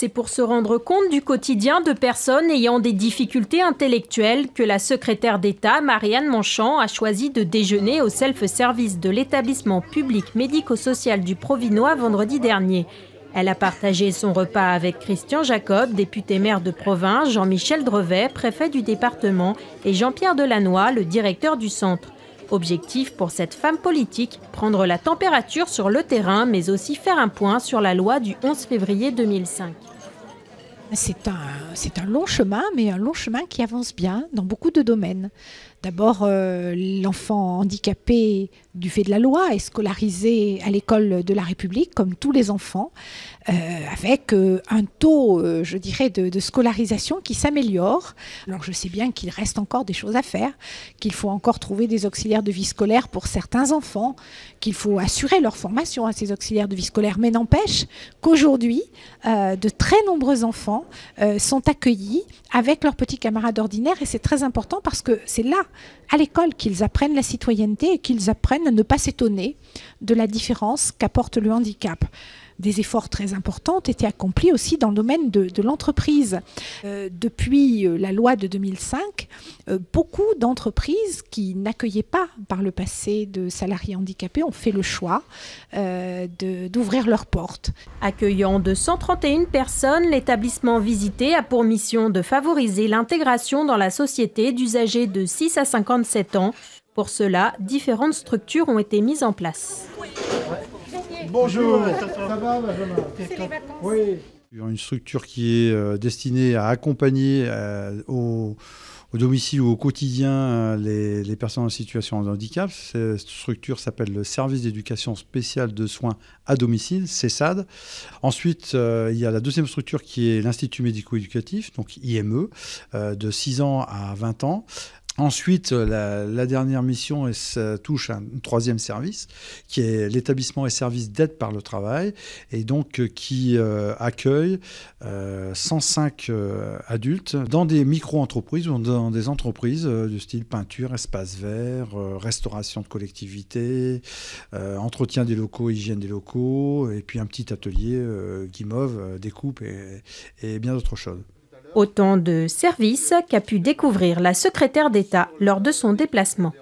C'est pour se rendre compte du quotidien de personnes ayant des difficultés intellectuelles que la secrétaire d'État, Marianne Monchamp, a choisi de déjeuner au self-service de l'établissement public médico-social du Provinois vendredi dernier. Elle a partagé son repas avec Christian Jacob, député maire de province, Jean-Michel Drevet, préfet du département, et Jean-Pierre Delannoy, le directeur du centre. Objectif pour cette femme politique, prendre la température sur le terrain, mais aussi faire un point sur la loi du 11 février 2005. C'est un, long chemin, mais un long chemin qui avance bien dans beaucoup de domaines. D'abord, euh, l'enfant handicapé du fait de la loi est scolarisé à l'école de la République, comme tous les enfants, euh, avec euh, un taux, je dirais, de scolarisation qui s'améliore. Alors je sais bien qu'il reste encore des choses à faire, qu'il faut encore trouver des auxiliaires de vie scolaire pour certains enfants, qu'il faut assurer leur formation à ces auxiliaires de vie scolaire, mais n'empêche qu'aujourd'hui, de très nombreux enfants sont accueillis avec leurs petits camarades ordinaires, et c'est très important parce que c'est là à l'école qu'ils apprennent la citoyenneté et qu'ils apprennent à ne pas s'étonner de la différence qu'apporte le handicap des efforts très importants ont été accomplis aussi dans le domaine de, l'entreprise. Euh, depuis euh, la loi de 2005, euh, beaucoup d'entreprises qui n'accueillaient pas par le passé de salariés handicapés ont fait le choix d'ouvrir leurs portes. Accueillant de 131 personnes, l'établissement visité a pour mission de favoriser l'intégration dans la société d'usagers de 6 à 57 ans. Pour cela, différentes structures ont été mises en place. Bonjour. Ça va, Benjamin C'est les vacances. Oui. Une structure qui est euh, destinée à accompagner euh, au, domicile ou au quotidien euh, les, personnes en situation de handicap. Cette structure s'appelle le Service d'éducation spéciale de soins à domicile, CESAD. Ensuite, il y a la deuxième structure qui est l'Institut médico-éducatif, donc IME, de 6 ans à 20 ans, Ensuite, la, dernière mission touche un troisième service, qui est l'établissement et service d'aide par le travail, et donc euh, qui euh, accueille 105 euh, adultes dans des micro-entreprises ou dans des entreprises du style peinture, espace vert, restauration de collectivité, entretien des locaux, hygiène des locaux, et puis un petit atelier guimauve, découpe et bien d'autres choses. Autant de services qu'a pu découvrir la secrétaire d'État lors de son déplacement.